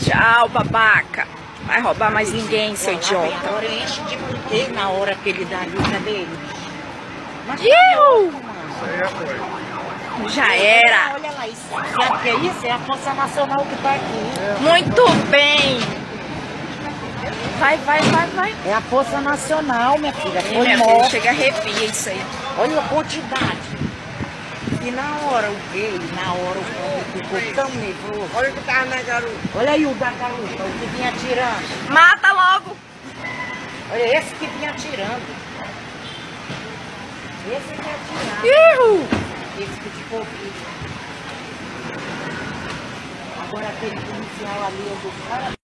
Tchau, babaca. Vai roubar mais ninguém, seu idiota. Agora enche de porquê na hora que ele dá a luta dele. Louco, mano. Já era. Olha lá, isso. Sabe o que é isso? É a Força Nacional que tá aqui. Muito bem. Vai, vai, vai, vai. É a Força Nacional, minha filha. Foi minha filha, chega arrepia isso aí. Olha a quantidade. E na hora o gay, na hora o povo ficou tão nervoso. Olha o que tava na garupa. Olha aí o da garupa, o que vinha atirando. Mata logo. Olha esse que vinha atirando. Esse que atirando. Ihu. Esse que ficou vivo. Agora aquele policial ali, eu do cara